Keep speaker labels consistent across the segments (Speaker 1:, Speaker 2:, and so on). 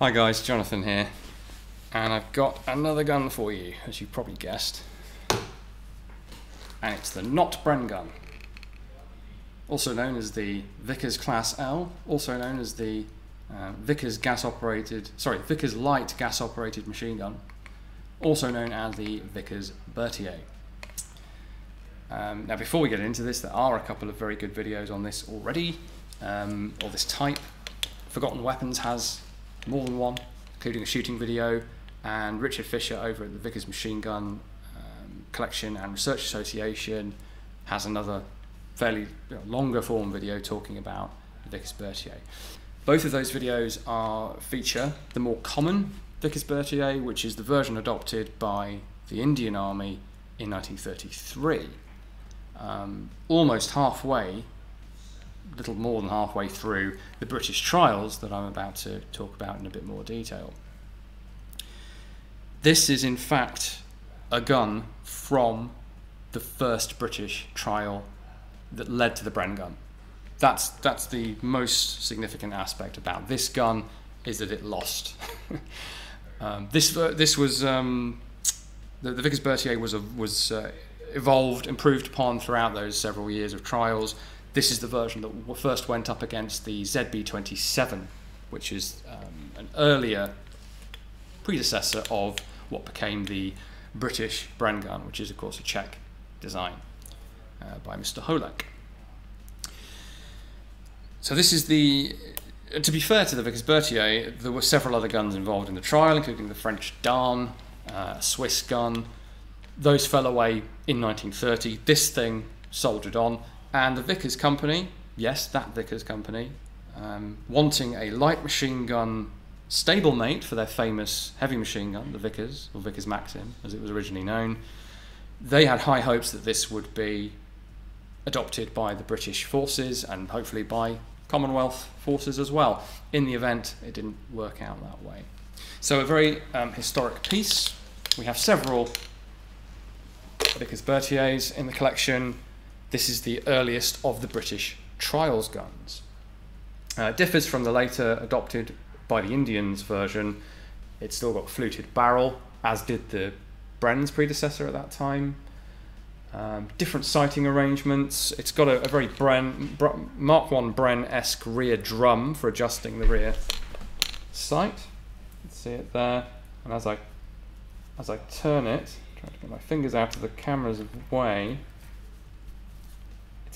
Speaker 1: Hi guys, Jonathan here, and I've got another gun for you, as you probably guessed. And it's the Not Bren gun, also known as the Vickers Class L, also known as the uh, Vickers gas operated, sorry, Vickers light gas operated machine gun, also known as the Vickers Berthier. Um, now, before we get into this, there are a couple of very good videos on this already, um, or this type. Forgotten Weapons has more than one, including a shooting video, and Richard Fisher over at the Vickers Machine Gun um, Collection and Research Association has another fairly you know, longer form video talking about the Vickers Berthier. Both of those videos are feature the more common Vickers Berthier, which is the version adopted by the Indian Army in 1933. Um, almost halfway little more than halfway through the British trials that I'm about to talk about in a bit more detail. This is, in fact, a gun from the first British trial that led to the Bren gun. That's, that's the most significant aspect about this gun is that it lost. um, this, uh, this was um, the, the Vickers Berthier was, a, was uh, evolved, improved upon throughout those several years of trials. This is the version that first went up against the ZB27, which is um, an earlier predecessor of what became the British Bren gun, which is, of course, a Czech design uh, by Mr. Holek. So this is the. To be fair to the Vickers Berthier, there were several other guns involved in the trial, including the French Darne, uh, Swiss gun. Those fell away in 1930. This thing soldiered on, and the Vickers Company, yes, that Vickers Company, um, wanting a light machine gun stablemate for their famous heavy machine gun, the Vickers, or Vickers Maxim, as it was originally known, they had high hopes that this would be adopted by the British forces and hopefully by Commonwealth forces as well. In the event, it didn't work out that way. So, a very um, historic piece. We have several Vickers Berthiers in the collection. This is the earliest of the British trials guns. Uh, differs from the later adopted by the Indians version. It's still got fluted barrel, as did the Bren's predecessor at that time. Um, different sighting arrangements. It's got a, a very Bren, Mark One Bren-esque rear drum for adjusting the rear sight. See it there. And as I as I turn it, trying to get my fingers out of the camera's way,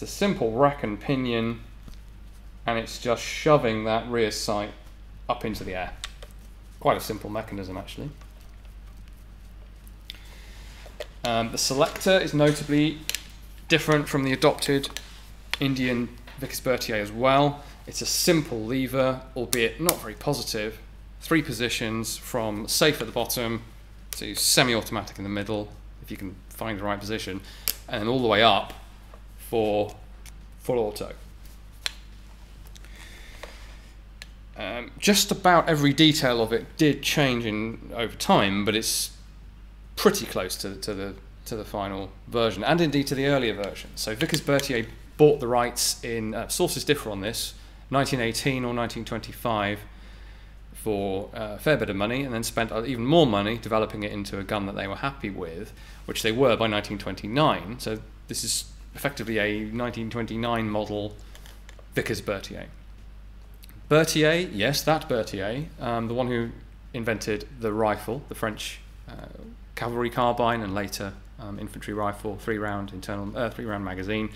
Speaker 1: it's a simple rack and pinion, and it's just shoving that rear sight up into the air. Quite a simple mechanism, actually. Um, the selector is notably different from the adopted Indian Vickers Berthier as well. It's a simple lever, albeit not very positive. Three positions from safe at the bottom to semi-automatic in the middle, if you can find the right position, and then all the way up for full auto. Um, just about every detail of it did change in over time, but it's pretty close to, to the to the final version, and indeed to the earlier version. So Vickers Berthier bought the rights in uh, sources differ on this, 1918 or 1925, for uh, a fair bit of money, and then spent even more money developing it into a gun that they were happy with, which they were by 1929. So this is effectively a 1929 model Vickers Berthier. Berthier, yes, that Berthier, um, the one who invented the rifle, the French uh, cavalry carbine, and later um, infantry rifle, three round internal, uh, three round magazine.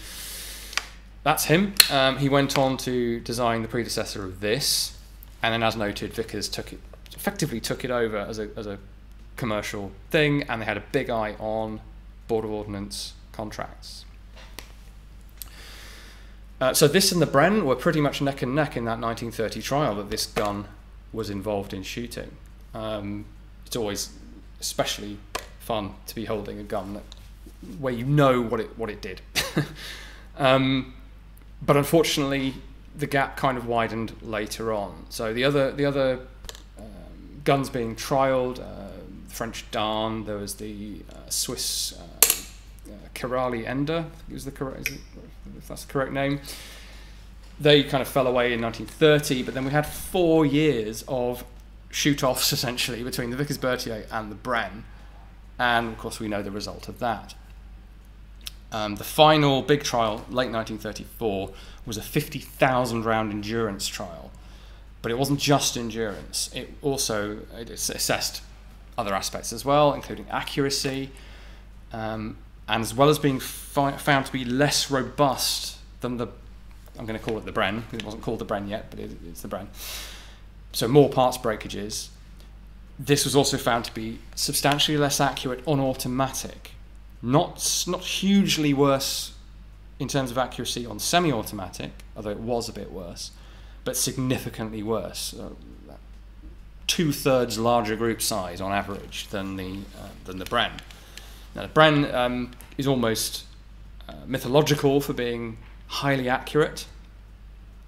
Speaker 1: That's him. Um, he went on to design the predecessor of this, and then, as noted, Vickers took it, effectively took it over as a as a commercial thing, and they had a big eye on border ordnance contracts. Uh, so this and the Bren were pretty much neck and neck in that 1930 trial that this gun was involved in shooting. Um, it's always especially fun to be holding a gun that, where you know what it what it did. um, but unfortunately, the gap kind of widened later on. So the other the other um, guns being trialed, uh, French Darne. there was the uh, Swiss uh, uh Kiraly Ender, was the correct if that's the correct name. They kind of fell away in 1930, but then we had four years of shoot offs essentially between the Vickers Berthier and the Bren. And of course, we know the result of that. Um, the final big trial, late 1934, was a 50,000 round endurance trial. But it wasn't just endurance, it also it assessed other aspects as well, including accuracy, um, and as well as being found to be less robust than the, I'm going to call it the Bren, because it wasn't called the Bren yet, but it, it's the Bren. So more parts breakages. This was also found to be substantially less accurate on automatic not not hugely worse in terms of accuracy on semi-automatic, although it was a bit worse, but significantly worse. Uh, Two thirds larger group size on average than the uh, than the Bren. Now the Bren um, is almost uh, mythological for being highly accurate.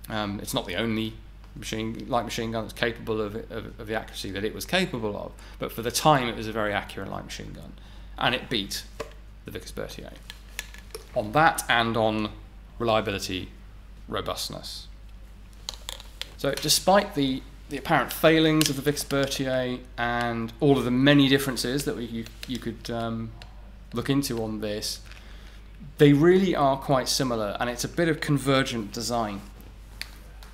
Speaker 1: Um, it's not the only machine light machine gun that's capable of, of, of the accuracy that it was capable of, but for the time it was a very accurate light machine gun, and it beat the Vickers Berthier. On that and on reliability, robustness. So, despite the, the apparent failings of the Vickers Berthier and all of the many differences that we, you, you could um, look into on this, they really are quite similar, and it's a bit of convergent design.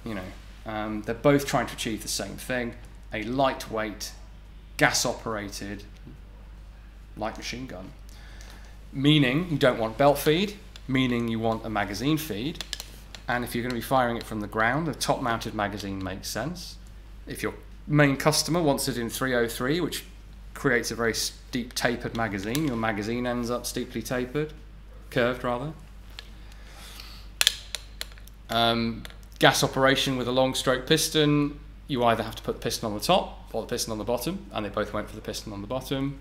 Speaker 1: You know, um, they're both trying to achieve the same thing a lightweight, gas operated light machine gun meaning you don't want belt feed, meaning you want a magazine feed. And if you're going to be firing it from the ground, a top mounted magazine makes sense. If your main customer wants it in 303, which creates a very steep tapered magazine, your magazine ends up steeply tapered, curved rather. Um, gas operation with a long stroke piston, you either have to put the piston on the top or the piston on the bottom, and they both went for the piston on the bottom.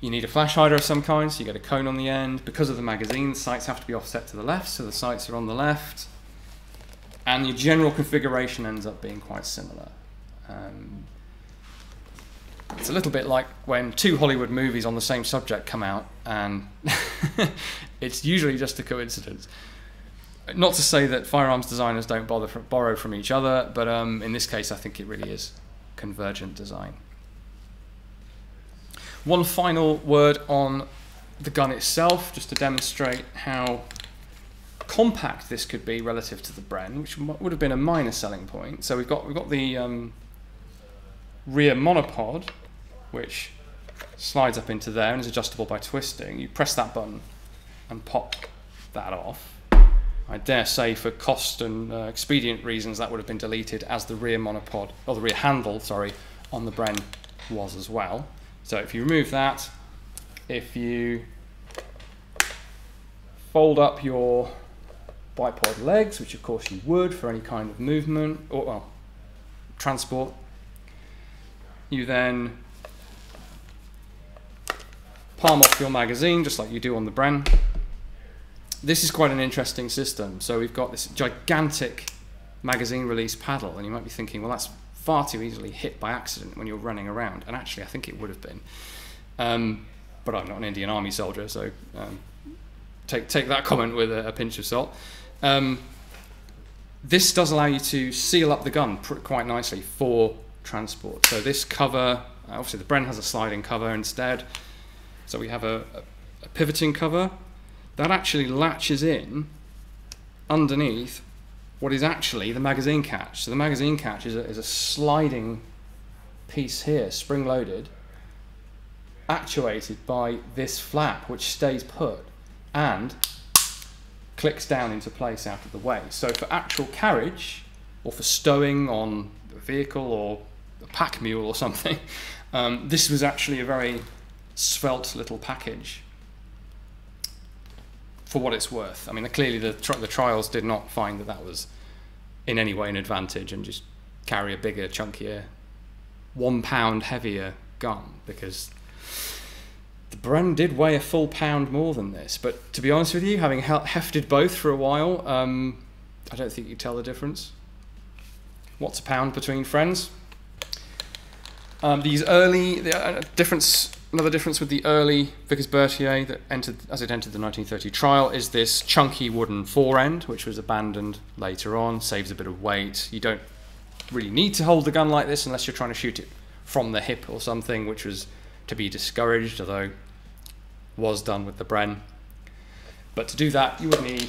Speaker 1: You need a flash hider of some kind, so you get a cone on the end. Because of the magazine, the sights have to be offset to the left, so the sights are on the left. And your general configuration ends up being quite similar. Um, it's a little bit like when two Hollywood movies on the same subject come out, and it's usually just a coincidence. Not to say that firearms designers don't bother from, borrow from each other, but um, in this case, I think it really is convergent design. One final word on the gun itself, just to demonstrate how compact this could be relative to the Bren, which would have been a minor selling point. So we've got we've got the um, rear monopod, which slides up into there and is adjustable by twisting. You press that button and pop that off. I dare say, for cost and uh, expedient reasons, that would have been deleted as the rear monopod or the rear handle, sorry, on the Bren was as well. So if you remove that, if you fold up your bipod legs, which of course you would for any kind of movement or well, transport, you then palm off your magazine just like you do on the Bren. This is quite an interesting system. So we've got this gigantic magazine release paddle, and you might be thinking, well, that's far too easily hit by accident when you're running around. And actually, I think it would have been. Um, but I'm not an Indian Army soldier, so um, take, take that comment with a, a pinch of salt. Um, this does allow you to seal up the gun quite nicely for transport. So this cover, obviously the Bren has a sliding cover instead. So we have a, a, pivoting cover that actually latches in underneath what is actually the magazine catch. So the magazine catch is a, is a sliding piece here, spring loaded, actuated by this flap which stays put and clicks down into place out of the way. So for actual carriage or for stowing on a vehicle or a pack mule or something, um, this was actually a very svelte little package for what it's worth. I mean, clearly the, tri- the trials did not find that that was in any way an advantage and just carry a bigger, chunkier, one pound heavier gun because the Bren did weigh a full pound more than this. But to be honest with you, having hefted both for a while, um, I don't think you tell the difference. What's a pound between friends? Um, these early the uh, difference Another difference with the early Vickers Berthier that entered as it entered the 1930 trial is this chunky wooden fore end, which was abandoned later on, saves a bit of weight. You don't really need to hold the gun like this unless you're trying to shoot it from the hip or something, which was to be discouraged, although was done with the Bren. But to do that, you would need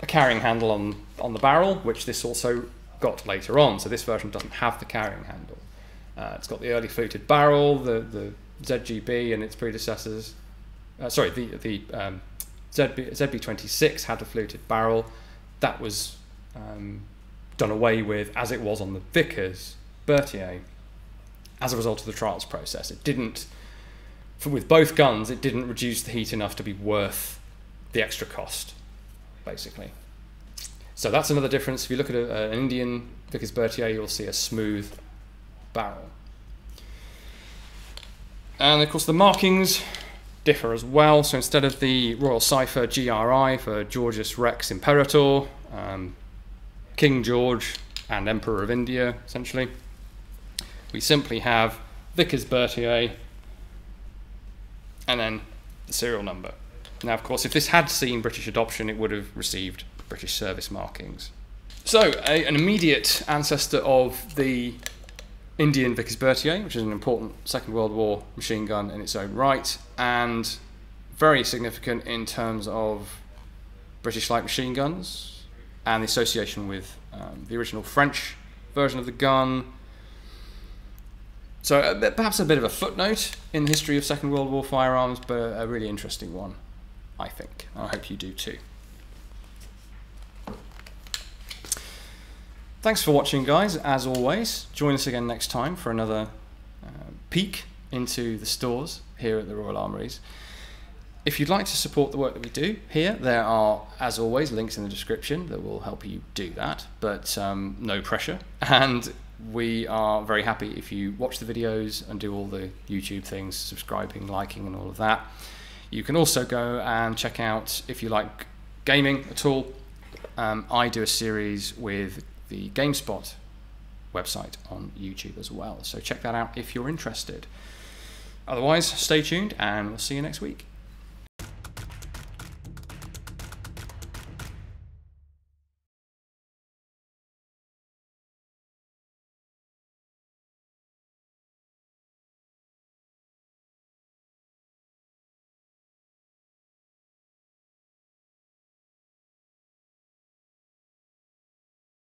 Speaker 1: a carrying handle on, on the barrel, which this also got later on. So this version doesn't have the carrying handle. Uh, it's got the early fluted barrel, the, the ZGB and its predecessors. Uh, sorry, the, the um, ZB, ZB26 had a fluted barrel. That was um, done away with as it was on the Vickers Berthier as a result of the trials process. It didn't, for, with both guns, it didn't reduce the heat enough to be worth the extra cost, basically. So that's another difference. If you look at a, an Indian Vickers Berthier, you'll see a smooth barrel. And of course, the markings differ as well. So instead of the Royal Cipher GRI for Georgius Rex Imperator, um, King George and Emperor of India, essentially, we simply have Vickers Berthier and then the serial number. Now, of course, if this had seen British adoption, it would have received British service markings. So, a, an immediate ancestor of the Indian Vickers Berthier, which is an important Second World War machine gun in its own right, and very significant in terms of British light machine guns and the association with um, the original French version of the gun. So, uh, perhaps a bit of a footnote in the history of Second World War firearms, but a really interesting one, I think. I hope you do too. Thanks for watching, guys. As always, join us again next time for another uh, peek into the stores here at the Royal Armouries. If you'd like to support the work that we do here, there are, as always, links in the description that will help you do that, but um, no pressure. And we are very happy if you watch the videos and do all the YouTube things, subscribing, liking, and all of that. You can also go and check out, if you like gaming at all, um, I do a series with the GameSpot website on YouTube as well. So check that out if you're interested. Otherwise, stay tuned and we'll see you next week.